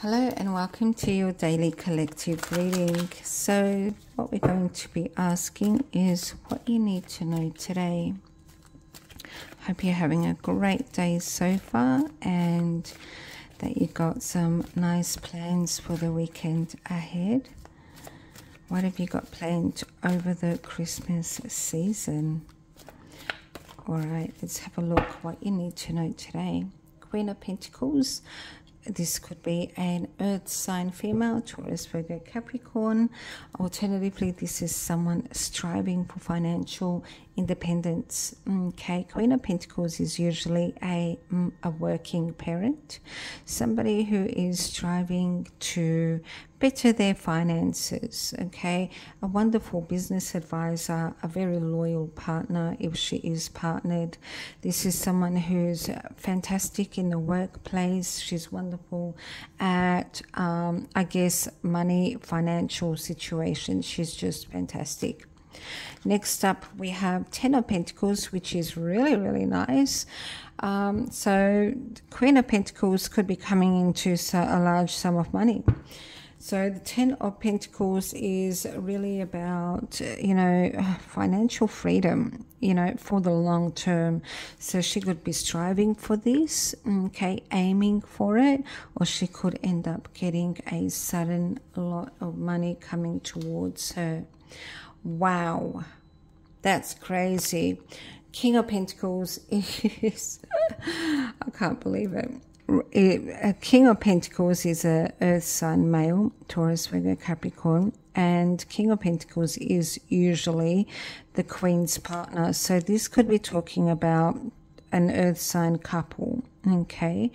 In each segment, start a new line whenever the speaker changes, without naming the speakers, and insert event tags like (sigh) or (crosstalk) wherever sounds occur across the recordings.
Hello and welcome to your daily collective reading. So, what we're going to be asking is what you need to know today. Hope you're having a great day so far and that you got some nice plans for the weekend ahead. What have you got planned over the Christmas season? All right, let's have a look what you need to know today. Queen of Pentacles, this could be an earth sign female, Taurus, Virgo, Capricorn. Alternatively, this is someone striving for financial independence. Okay, Queen of Pentacles is usually a, mm, a working parent, somebody who is striving to better their finances. Okay, a wonderful business advisor, a very loyal partner if she is partnered. This is someone who's fantastic in the workplace. She's wonderful at, um, I guess, money, financial situations. She's just fantastic. Next up, we have Ten of Pentacles, which is really, really nice. Um, so, Queen of Pentacles could be coming into a large sum of money. So, the Ten of Pentacles is really about, you know, financial freedom, you know, for the long term. So, she could be striving for this, okay, aiming for it, or she could end up getting a sudden lot of money coming towards her. Wow, that's crazy. King of Pentacles (laughs) is, I can't believe it. A King of Pentacles is a Earth sign male, Taurus, Virgo, Capricorn, and King of Pentacles is usually the Queen's partner. So this could be talking about an Earth sign couple Okay.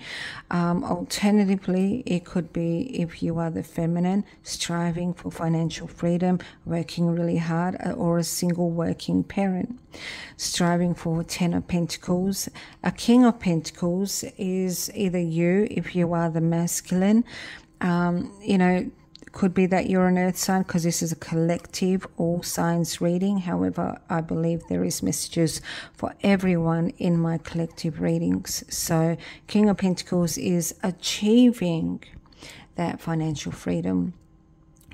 Um, alternatively, it could be if you are the feminine, striving for financial freedom, working really hard, uh, or a single working parent, striving for Ten of Pentacles. A King of Pentacles is either you, if you are the masculine, um, you know, could be that you're an earth sign because this is a collective all signs reading. However, I believe there is messages for everyone in my collective readings. So King of Pentacles is achieving that financial freedom.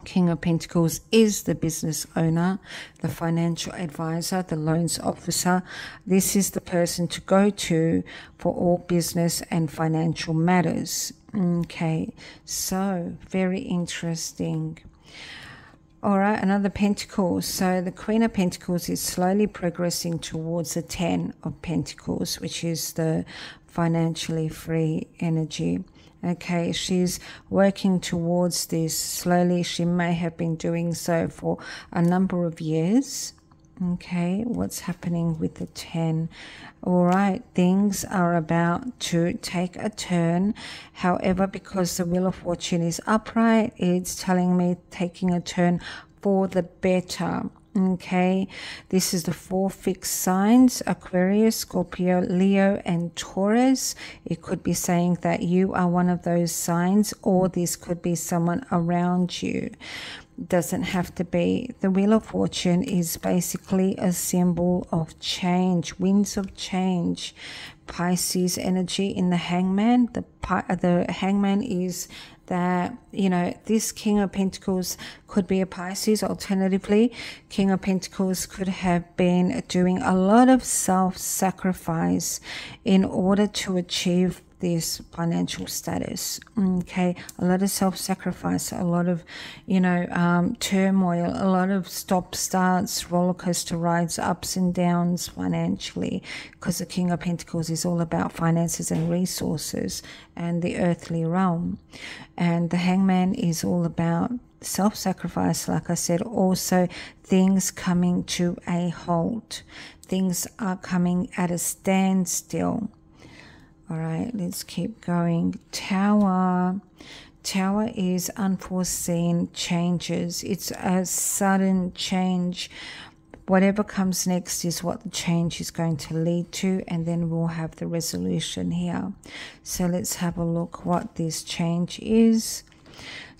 King of Pentacles is the business owner, the financial advisor, the loans officer. This is the person to go to for all business and financial matters. Okay, so very interesting. All right, another Pentacles. So the Queen of Pentacles is slowly progressing towards the Ten of Pentacles, which is the financially free energy. Okay, she's working towards this slowly. She may have been doing so for a number of years. Okay, what's happening with the 10? All right, things are about to take a turn. However, because the Wheel of Fortune is upright, it's telling me taking a turn for the better. Okay, this is the four fixed signs Aquarius, Scorpio, Leo, and Taurus. It could be saying that you are one of those signs, or this could be someone around you doesn't have to be. The Wheel of Fortune is basically a symbol of change, winds of change. Pisces energy in the hangman. The, uh, the hangman is that, you know, this King of Pentacles could be a Pisces. Alternatively, King of Pentacles could have been doing a lot of self sacrifice in order to achieve this financial status. Okay, a lot of self sacrifice, a lot of, you know, um, turmoil, a lot of stop starts, roller coaster rides, ups and downs financially, because the King of Pentacles is all about finances and resources and the earthly realm. And the Hangman is all about self sacrifice, like I said, also things coming to a halt. Things are coming at a standstill all right, let's keep going. Tower. Tower is unforeseen changes. It's a sudden change. Whatever comes next is what the change is going to lead to, and then we'll have the resolution here. So let's have a look what this change is.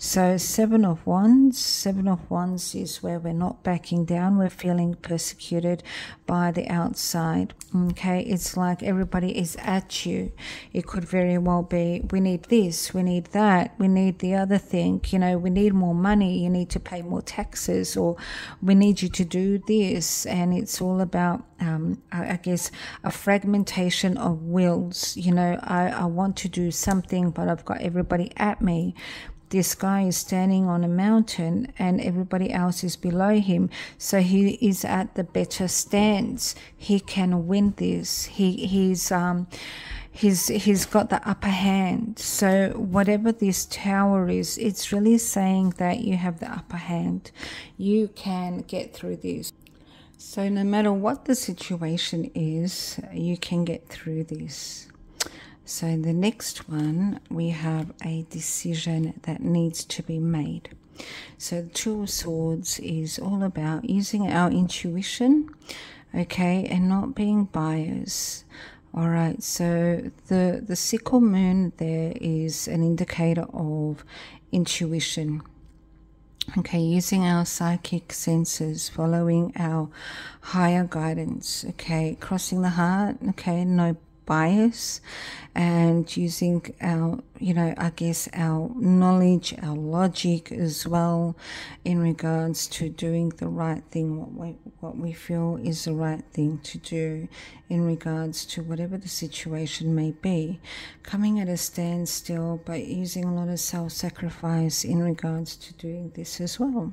So, Seven of Wands, Seven of Wands is where we're not backing down, we're feeling persecuted by the outside. Okay, it's like everybody is at you. It could very well be we need this, we need that, we need the other thing, you know, we need more money, you need to pay more taxes, or we need you to do this. And it's all about, um, I guess, a fragmentation of wills. You know, I, I want to do something, but I've got everybody at me this guy is standing on a mountain and everybody else is below him. So he is at the better stance. He can win this. He he's um he's he's got the upper hand. So whatever this tower is, it's really saying that you have the upper hand. You can get through this. So no matter what the situation is, you can get through this. So in the next one, we have a decision that needs to be made. So the Two of Swords is all about using our intuition, okay, and not being biased. All right, so the the sickle moon there is an indicator of intuition. Okay, using our psychic senses, following our higher guidance. Okay, crossing the heart. Okay, no bias and using our, you know, I guess our knowledge, our logic as well in regards to doing the right thing, what we, what we feel is the right thing to do in regards to whatever the situation may be. Coming at a standstill, but using a lot of self sacrifice in regards to doing this as well.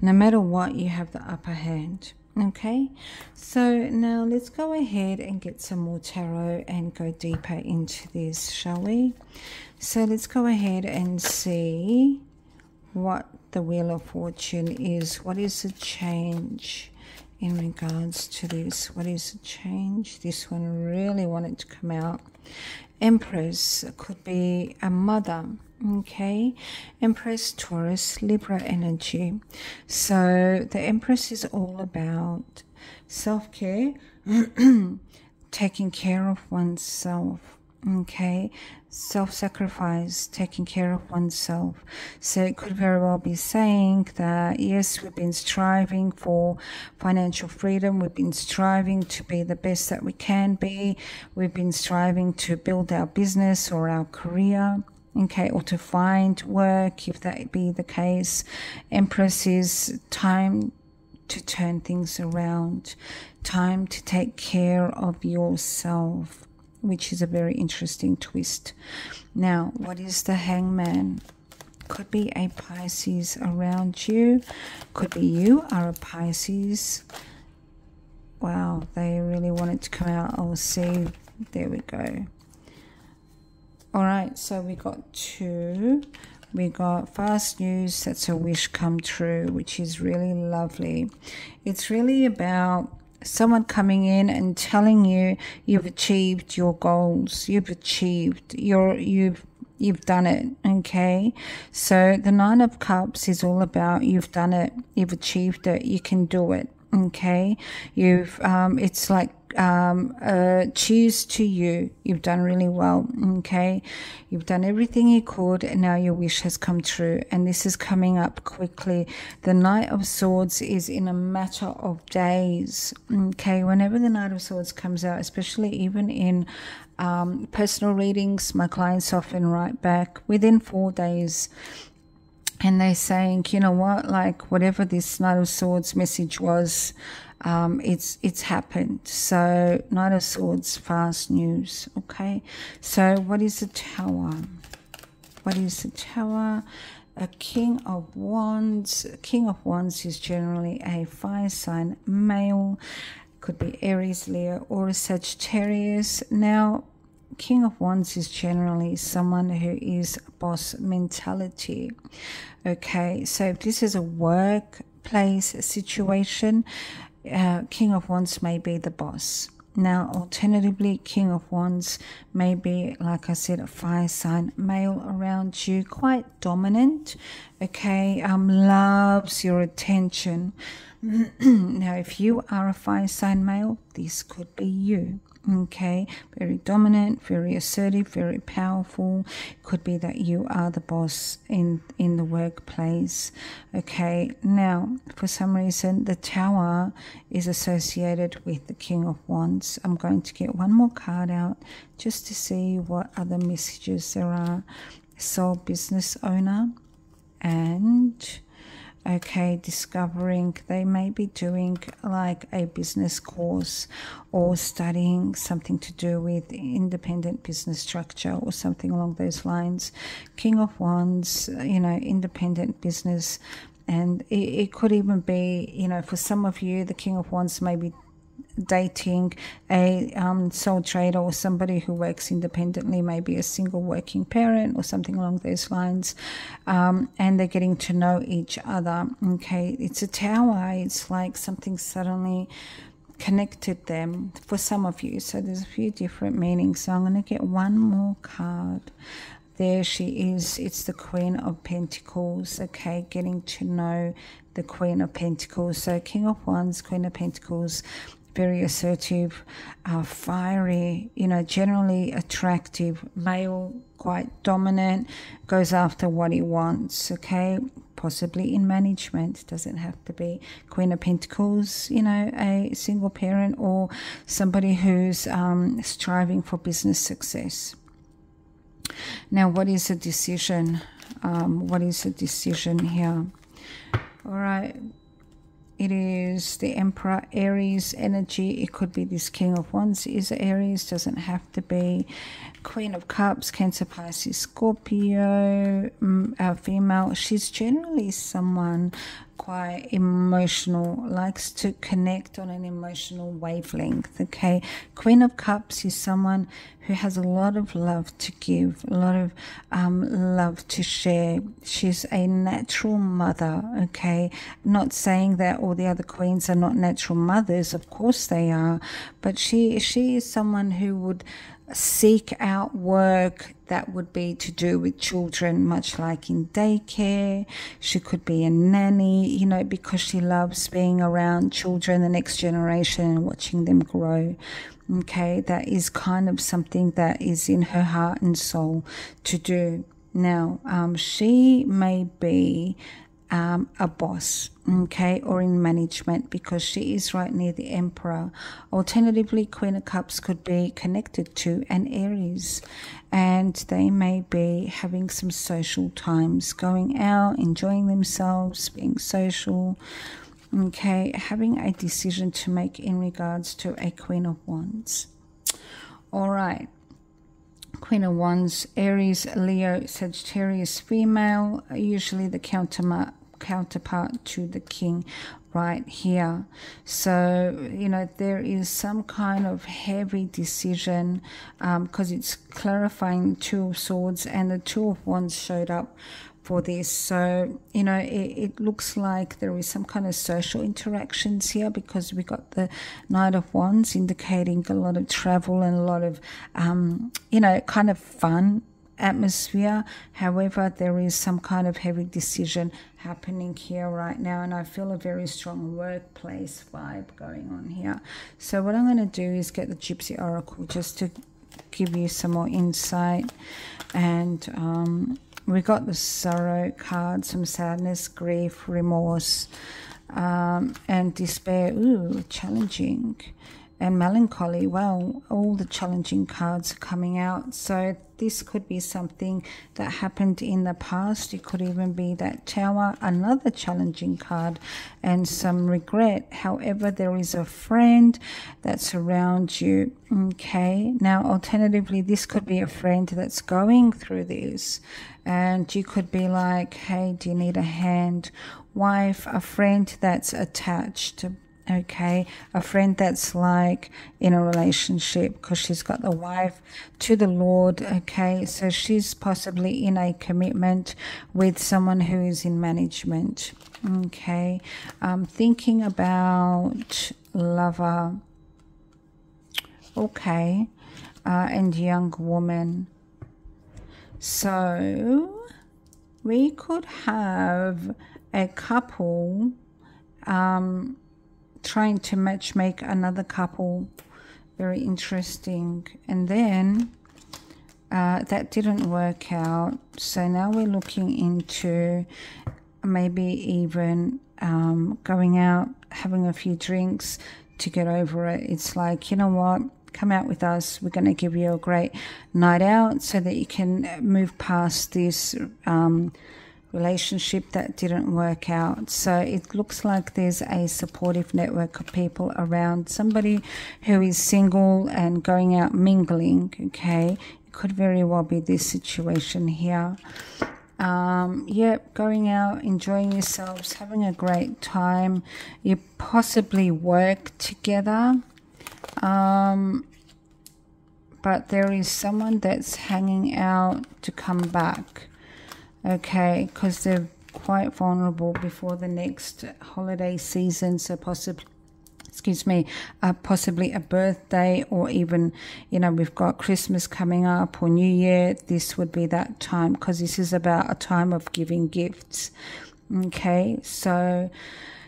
No matter what, you have the upper hand. Okay, so now let's go ahead and get some more tarot and go deeper into this, shall we? So let's go ahead and see what the Wheel of Fortune is. What is the change in regards to this? What is the change? This one really wanted to come out. Empress could be a mother okay. Empress taurus libra energy. So the empress is all about self-care (clears throat) taking care of oneself. Okay. Self-sacrifice taking care of oneself. So it could very well be saying that yes we've been striving for financial freedom. We've been striving to be the best that we can be. We've been striving to build our business or our career okay, or to find work if that be the case. Empress is time to turn things around, time to take care of yourself, which is a very interesting twist. Now, what is the hangman? Could be a Pisces around you, could be you are a Pisces. Wow, they really wanted to come out. I'll see. There we go. All right, so we got two. We got fast news, that's a wish come true, which is really lovely. It's really about someone coming in and telling you you've achieved your goals, you've achieved your you've you've done it okay so the nine of cups is all about you've done it you've achieved it you can do it okay you've um it's like um, uh, cheers to you. You've done really well. Okay. You've done everything you could and now your wish has come true. And this is coming up quickly. The Knight of Swords is in a matter of days. Okay. Whenever the Knight of Swords comes out, especially even in um, personal readings, my clients often write back within four days and they're saying, you know what, like whatever this Knight of Swords message was, um, it's it's happened. So Knight of Swords, fast news. Okay. So what is the Tower? What is the Tower? A King of Wands. King of Wands is generally a fire sign male. Could be Aries, Leo, or a Sagittarius. Now, King of Wands is generally someone who is boss mentality. Okay, so if this is a workplace situation, uh, King of Wands may be the boss. Now, alternatively, King of Wands may be, like I said, a fire sign male around you, quite dominant, okay, um, loves your attention. (clears throat) now, if you are a fire sign male, this could be you, okay? Very dominant very assertive very powerful. Could be that you are the boss in in the workplace okay? Now for some reason the tower is associated with the king of wands. I'm going to get one more card out just to see what other messages there are. Sole business owner and okay discovering they may be doing like a business course or studying something to do with independent business structure or something along those lines. King of wands you know independent business. And it, it could even be you know for some of you the king of wands may be dating a um, sole trader or somebody who works independently, maybe a single working parent or something along those lines, um, and they're getting to know each other. Okay, it's a tower, it's like something suddenly connected them for some of you. So there's a few different meanings. So I'm going to get one more card. There she is. It's the Queen of Pentacles. Okay, getting to know the Queen of Pentacles. So King of Wands, Queen of Pentacles very assertive, uh, fiery, you know, generally attractive, male, quite dominant, goes after what he wants, okay? Possibly in management, doesn't have to be Queen of Pentacles, you know, a single parent or somebody who's um, striving for business success. Now, what is a decision? Um, what is a decision here? All right, it is the Emperor Aries energy. It could be this King of Wands is Aries, doesn't have to be. Queen of Cups, Cancer, Pisces, Scorpio, mm, female. She's generally someone quite emotional, likes to connect on an emotional wavelength. Okay, Queen of Cups is someone who has a lot of love to give, a lot of um, love to share. She's a natural mother. Okay, not saying that all the other queens are not natural mothers. Of course they are, but she she is someone who would seek out work that would be to do with children, much like in daycare. She could be a nanny, you know, because she loves being around children, the next generation, and watching them grow. Okay, that is kind of something that is in her heart and soul to do. Now, um, she may be um, a boss, okay, or in management because she is right near the Emperor. Alternatively, Queen of Cups could be connected to an Aries and they may be having some social times, going out, enjoying themselves, being social, okay, having a decision to make in regards to a Queen of Wands. All right. Queen of Wands, Aries, Leo, Sagittarius, female, usually the counterpart counterpart to the king right here. So, you know, there is some kind of heavy decision because um, it's clarifying Two of Swords and the Two of Wands showed up for this. So, you know, it, it, looks like there is some kind of social interactions here because we got the Knight of Wands indicating a lot of travel and a lot of, um, you know, kind of fun atmosphere. However, there is some kind of heavy decision happening here right now, and I feel a very strong workplace vibe going on here. So, what I'm going to do is get the Gypsy Oracle just to give you some more insight. And um, we got the sorrow card, some sadness, grief, remorse, um, and despair. Ooh, challenging and melancholy. Well, all the challenging cards are coming out. So this could be something that happened in the past. It could even be that tower, another challenging card, and some regret. However, there is a friend that's around you. Okay. Now, alternatively, this could be a friend that's going through this. And you could be like, hey, do you need a hand? Wife, a friend that's attached okay? A friend that's like in a relationship because she's got the wife to the lord okay? So she's possibly in a commitment with someone who is in management okay? Um thinking about lover. Okay uh, and young woman. So we could have a couple um, trying to match make another couple Very interesting. And then uh, that didn't work out. So now we're looking into maybe even um, going out, having a few drinks to get over it. It's like, you know what? Come out with us. We're going to give you a great night out so that you can move past this um, relationship that didn't work out. So it looks like there's a supportive network of people around somebody who is single and going out mingling. Okay, it could very well be this situation here. Um, yeah, going out, enjoying yourselves, having a great time. You possibly work together. Um, but there is someone that's hanging out to come back okay because they're quite vulnerable before the next holiday season so possibly excuse me uh, possibly a birthday or even you know we've got christmas coming up or new year this would be that time because this is about a time of giving gifts. Okay so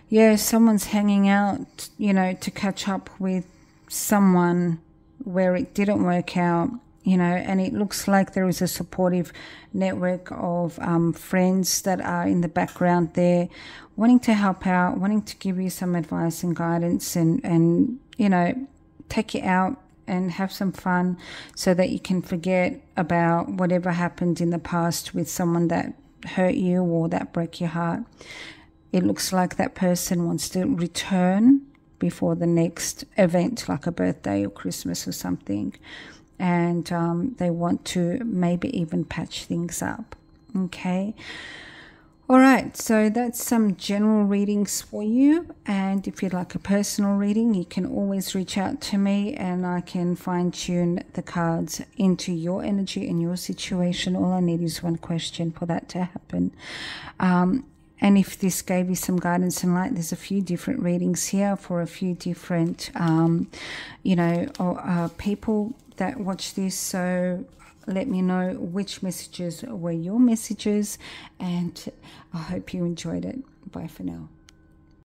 yeah someone's hanging out you know to catch up with someone where it didn't work out you know, and it looks like there is a supportive network of um, friends that are in the background there, wanting to help out, wanting to give you some advice and guidance, and and you know, take you out and have some fun, so that you can forget about whatever happened in the past with someone that hurt you or that broke your heart. It looks like that person wants to return before the next event, like a birthday or Christmas or something and um, they want to maybe even patch things up. Okay. All right, so that's some general readings for you. And if you'd like a personal reading, you can always reach out to me and I can fine tune the cards into your energy and your situation. All I need is one question for that to happen. Um, and if this gave you some guidance and light, there's a few different readings here for a few different, um, you know, uh, people that watch this. So let me know which messages were your messages, and I hope you enjoyed it. Bye for now.